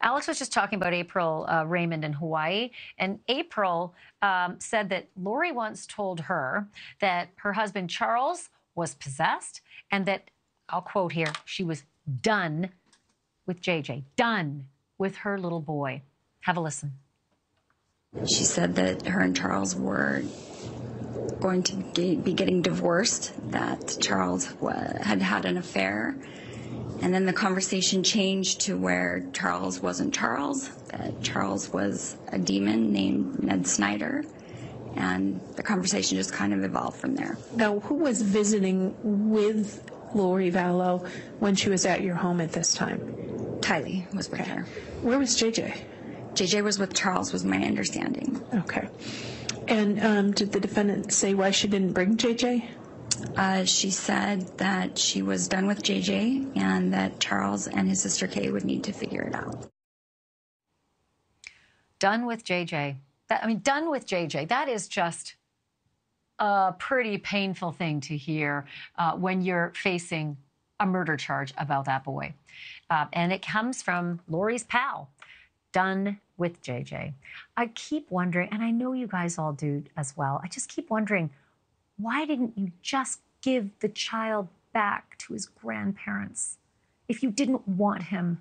Alex was just talking about April uh, Raymond in Hawaii, and April um, said that Lori once told her that her husband Charles was possessed, and that I'll quote here: she was done with JJ, done with her little boy. Have a listen. She said that her and Charles were going to be getting divorced, that Charles had had an affair. And then the conversation changed to where Charles wasn't Charles, that Charles was a demon named Ned Snyder. And the conversation just kind of evolved from there. Now, who was visiting with Lori Vallow when she was at your home at this time? Tylee was with okay. her. Where was JJ? JJ was with Charles, was my understanding. Okay. And um, did the defendant say why she didn't bring JJ? Uh, she said that she was done with JJ and that Charles and his sister Kay would need to figure it out. Done with JJ. That, I mean, done with JJ. That is just a pretty painful thing to hear uh, when you're facing a murder charge about that boy. Uh, and it comes from Lori's pal. Done with JJ. I keep wondering, and I know you guys all do as well, I just keep wondering why didn't you just give the child back to his grandparents? If you didn't want him,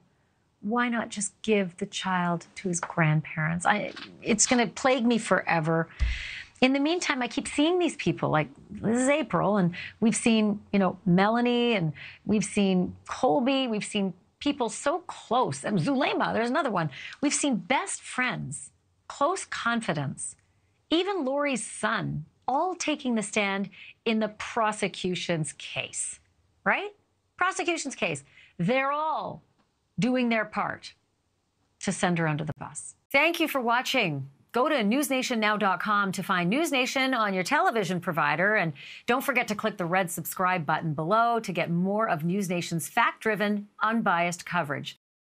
why not just give the child to his grandparents? I, it's going to plague me forever. In the meantime, I keep seeing these people like this is April, and we've seen, you know, Melanie, and we've seen Colby, we've seen people so close. And Zulema, there's another one. We've seen best friends, close confidants, even Lori's son, all taking the stand in the prosecution's case, right? Prosecution's case. They're all doing their part to send her under the bus. Thank you for watching. Go to newsnationnow.com to find News Nation on your television provider. And don't forget to click the red subscribe button below to get more of News Nation's fact driven, unbiased coverage.